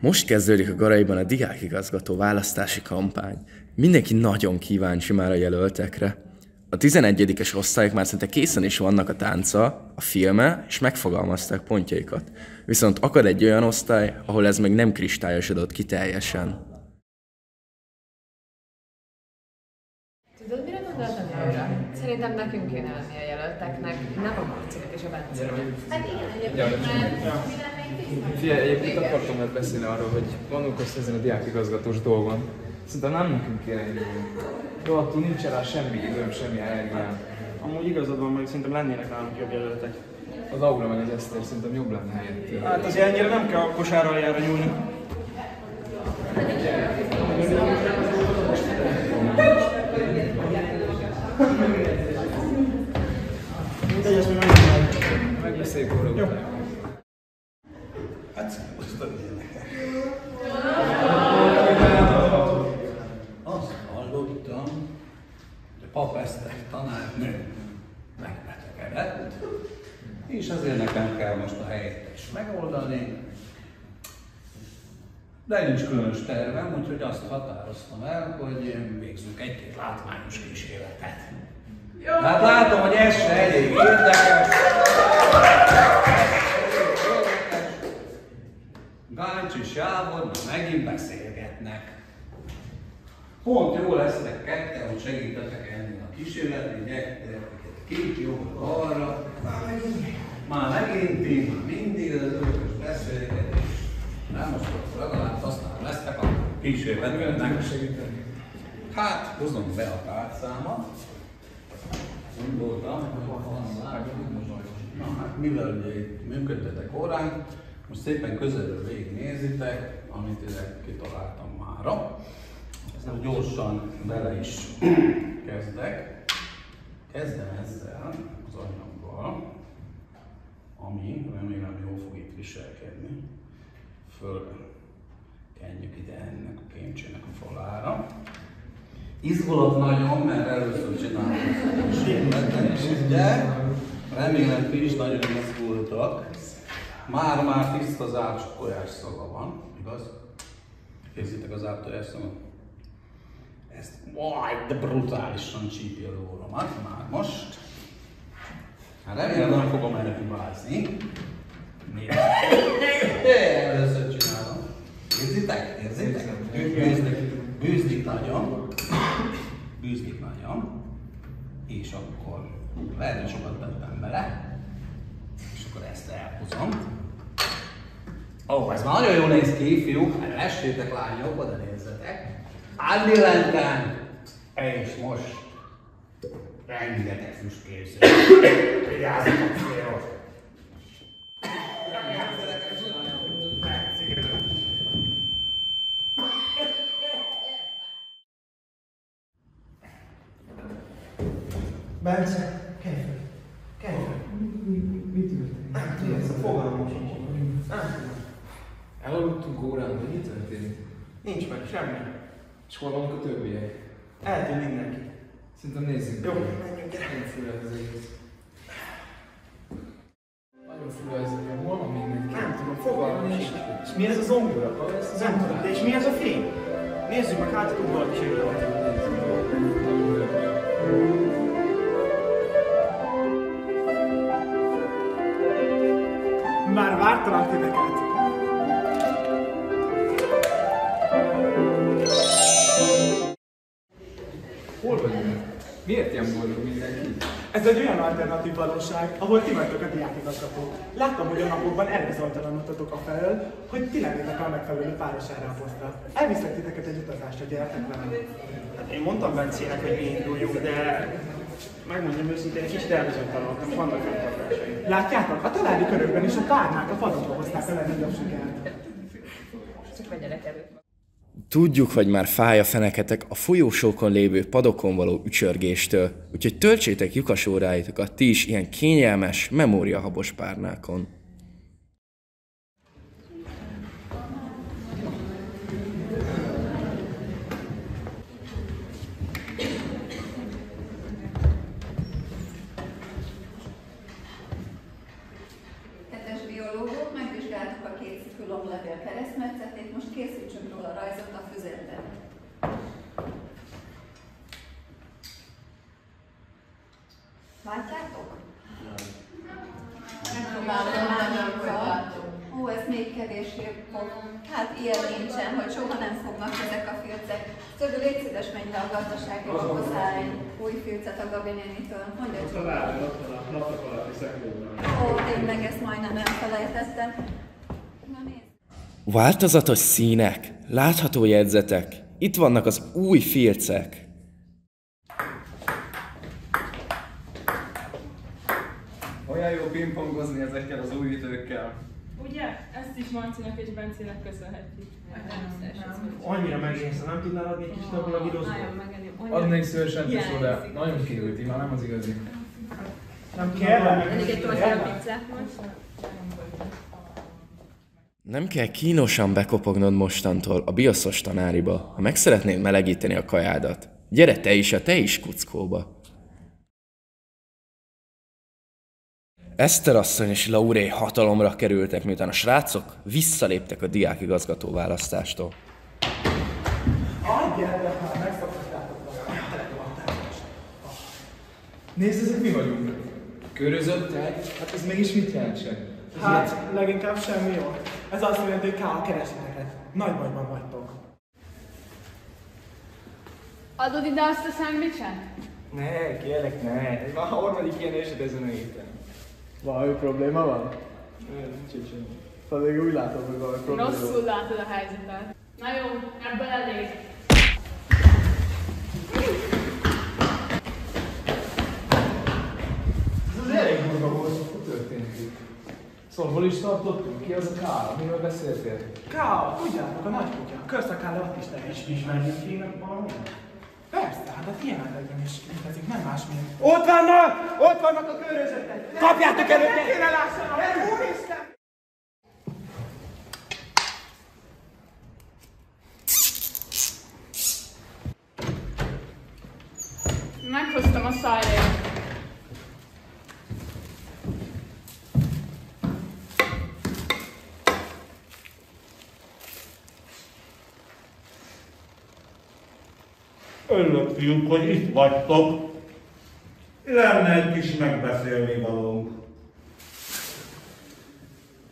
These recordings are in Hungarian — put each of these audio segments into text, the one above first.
Most kezdődik a Garaiban a diákigazgató választási kampány. Mindenki nagyon kíváncsi már a jelöltekre. A 11-es osztályok már szinte készen is vannak a tánca, a filme, és megfogalmazták pontjaikat. Viszont akad egy olyan osztály, ahol ez még nem kristályosodott ki teljesen. Tudod, mire gondoltam Jóra? Szerintem nekünk kéne lenni a jelölteknek, nem a Marcinak és a Bencének. Hát igen, egyébként már Figyelj, egyébként akartam veled beszélni arról, hogy gondolkozz ezen a diákigazgatós dolgon. Szerintem nem nekünk kéne indulni. Jó, attól nincs rá semmi időm, semmi energiám. Amúgy igazad van, meg szerintem lennének nálunk jobb jelöltek. Az Aura meg az Eszter szerintem jobb lenne helyettől. Hát azért ennyire nem kell a kosáraljára nyúlni. Mindegy, ezt mi. Megbeszéljük. Jó. Hát szívasztok Azt hallottam, hogy a pap Eszter tanárnő megbetegedett, és azért nekem kell most a helyet is megoldani. De nincs különös tervem, úgyhogy azt határoztam el, hogy végzünk egy-két látványos kísérletet. Hát látom, hogy ez se elég érdekes. Gáncs és Jávor megint beszélgetnek. Pont jó lesznek ketten, hogy segítetek ennél a kísérletnél, gyertek két jobbra arra. Már megint már mindig az örökös beszélgetés. Nem most akkor legalább aztán lesznek a kísérletnek. Hát, hozom be a tárcámat. Gondoltam. Na hát, mivel ugye itt működtetek órán, most szépen közelről végignézitek, amit ide kitaláltam mára. Ezt gyorsan bele is kezdek. Kezdem ezzel az anyaggal, ami remélem jól fog itt viselkedni. Föl kenjük ide ennek a kémcsének a falára. Izgulok nagyon, mert először csinálom ezt ugye? Remélem ti is nagyon izgultak. Már-már tiszta az tojás szaga van, igaz? Érzitek az tojás szagot? Ezt, vaj, de brutálisan csípi a lóromat már most. Hát remélem nem fogom erre hibázni. Miért? Először csinálom. Érzitek? Érzitek? Bűzlik, bűzlik nagyon. Bűzlik nagyon. És akkor lehet, hogy sokat tettem bele. És akkor ezt elhozom. Ó, oh, ez már nagyon jól néz ki, fiúk. Hát estétek, lányok, oda nézzetek. Adni lenten. És most rengeteg füstkészül. Vigyázzatok, fiúk! Bence, kelj fel. Kelj fel. Mit történt? Nem tudom, ezt a fogalmam sincs. Nem tudom. Elaludtunk órán, vagy mi történt? Nincs meg semmi. És hol vannak a többiek? Eltűnt mindenki. Szerintem nézzünk. Jó, menjünk, gyere. Nagyon fura ez az egész. Nagyon fura ez egész. Hol van mindenki? Nem tudom, fogalmam sincs. És mi ez a zongora? Nem tudom, de és mi ez a fény? Nézzük meg, hát tudod valaki segíteni. Ez egy olyan alternatív valóság, ahol ti vagytok a diákigazgatók. Láttam, hogy a napokban elbizonytalanodtatok a felől, hogy ti lennétek a megfelelő páros erre a posztra. Elviszek titeket egy utazásra, gyertek velem. Hát én mondtam Bencének, hogy mi induljunk, de megmondjam őszintén, egy kicsit elbizonytalanodtam, vannak fenntartásai. Látjátok? A további körökben is a párnák a padokba hozták a legnagyobb sikert. Csak vegyenek előtt. Tudjuk, hogy már fáj a feneketek a folyósókon lévő padokon való ücsörgéstől, úgyhogy töltsétek lyukas óráitokat ti is ilyen kényelmes, memóriahabos párnákon. Kedves biológok, megvizsgáltuk a két ciklomlevél keresztmetszetét, rajzot a füzetbe. Látjátok? Megpróbálom mányokkal. Ó, ez még kevésbé fog. Hát ilyen nincsen, hogy soha nem fognak ezek a filcek. Szögő, légy szíves, menj le a gazdaságba hozzá egy új filcet a Gabi nénitől. Mondja csak. Ó, tényleg ezt majdnem elfelejtettem. Változatos színek, látható jegyzetek. Itt vannak az új filcek. Olyan jó pingpongozni ezekkel az új ütőkkel. Ugye? Ezt is Marcinak és Bencének köszönhetjük. Annyira megérzem, nem tudnál adni egy kis videózból? megennyi. Adnék szívesen de nagyon kiült, már nem az igazi. Nem kell? Elég egy torzsán pizzát most. Nem kell kínosan bekopognod mostantól a bioszos tanáriba, ha meg szeretnéd melegíteni a kajádat. Gyere te is a te is kuckóba. Eszter asszony és Lauré hatalomra kerültek, miután a srácok visszaléptek a diákigazgató választástól. Nézd, ezek mi vagyunk? Körözöttek? Hát ez mégis mit jelentsen? Hát, leginkább semmi jó. Ez azt jelenti, hogy K.A. kereseteket. Nagy bajban vagytok. Adod ide azt a szendvicset? Ne, kérlek, ne. Ez már a harmadik ilyen eset ezen a héten. Valami probléma van? Nem, nincs semmi. Pedig úgy látom, hogy valami probléma van. Rosszul látod a helyzetet. Na jó, ebből elég. Ez az elég durva volt, mi történt itt? Szóval hol is tartottunk? Ki az a K? Miről beszéltél? K.A. tudjátok, a nagy kutya. Körszakáló ott is te is ismerjük kéne valahol. Persze, hát a filmetekben is létezik, nem más, mint... Ott vannak! Ott vannak a körözetek! Kapjátok el őket! Kéne lássanak! Úristen! Örülök, fiúk, hogy itt vagytok. Lenne egy kis megbeszélni valónk.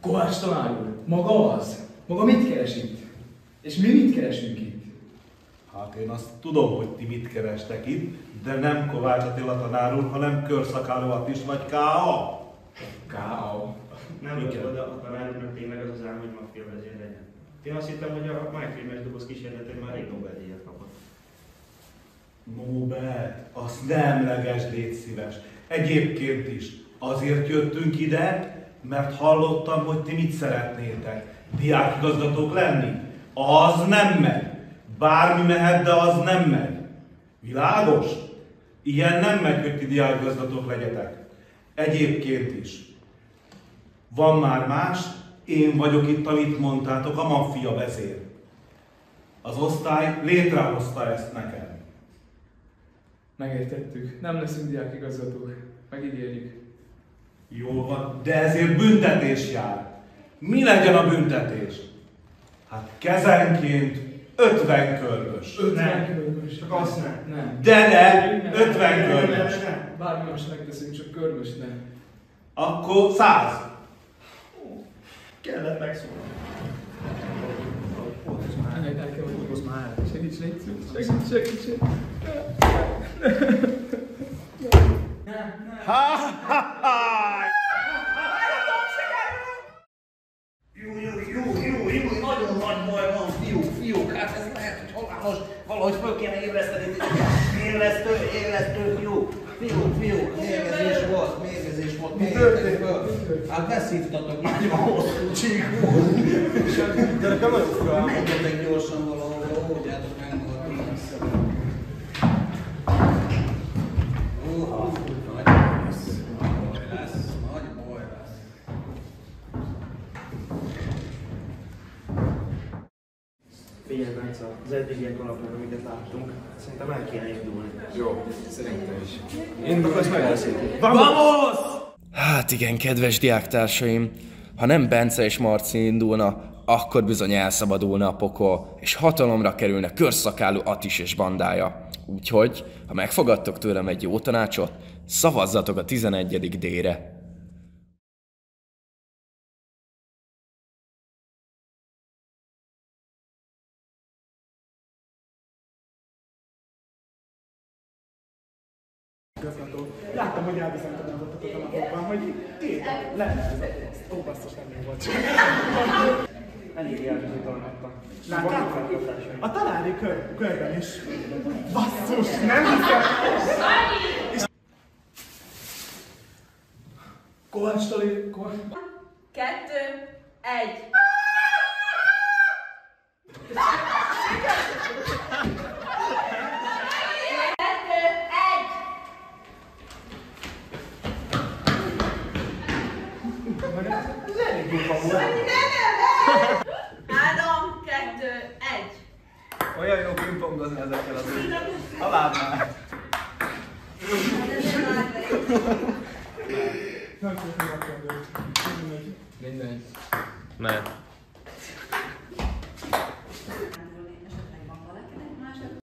Kovács tanár úr, maga az? Maga mit keres itt? És mi mit keresünk itt? Hát én azt tudom, hogy ti mit kerestek itt, de nem Kovács Attila tanár úr, hanem Körszakáló Attis vagy K.A. K.A. Nem volt oda a tanároknak tényleg az az álom, hogy maffia vezér legyen. Én azt hittem, hogy a májfilmes doboz kísérletén már rég Nobel-díjat kapott. Nobel, azt ne emlegesd, légy szíves. Egyébként is azért jöttünk ide, mert hallottam, hogy ti mit szeretnétek. Diákigazgatók lenni. Az nem megy. Bármi mehet, de az nem megy. Világos? Ilyen nem megy, hogy ti diákigazgatók legyetek. Egyébként is. Van már más, én vagyok itt, amit mondtátok, a maffia vezér. Az osztály létrehozta ezt nekem. Megértettük. Nem leszünk diákigazgatók. Megígérjük. Jól van, de ezért büntetés jár. Mi legyen a büntetés? Hát kezenként 50 körmös. 50 körmös. Csak azt nem. Nem. De ne, 50 körmös. Bármi most megteszünk, csak körmös ne. Akkor 100. Kellett megszólni. El, el kell, hogy hozz már. Segíts, légy szíves. Segíts, segíts, segíts. Jó, jó, jó, jó, jó, nagyon nagy baj van, fiúk, fiúk, hát ez lehet, hogy halálos, valahogy föl kéne ébreszteni. Élesztő, élesztő, fiúk, fiúk, fiúk, mérgezés volt, mérgezés volt, mérgezés föl. Hát beszívtatok nagyon hosszú csíkú. De nekem nagyon fura. Menjetek gyorsan valahol, óvjátok meg lesz, lesz, baj lesz. Figyelj, Bence, az eddigiek alapján, amiket láttunk, szerintem el kéne indulni. Jó, szerintem is. Indulj, azt megbeszéltük. Hát igen, kedves diáktársaim, Ha nem Bence és Marci indulna, akkor bizony elszabadulna a pokol, és hatalomra kerülne körszakálú Atis és bandája. Úgyhogy, ha megfogadtok tőlem egy jó tanácsot, szavazzatok a 11. D-re. Igazgató. Láttam, hogy elbizonytalanodottatok a napokban, hogy két lenne ez a poszt. Ó, basszus, nem jó volt. Elég elbizonytalanodtam. Láttátok? A talári kör, körben is. Basszus, nem hiszem. Kovács Tali, Kovács... Kettő, egy. Kettő, egy! Volt. Három, kettő, egy. Olyan jó pingpongozni ezekkel az A lábnál. Nem tudom. Mindegy. Mert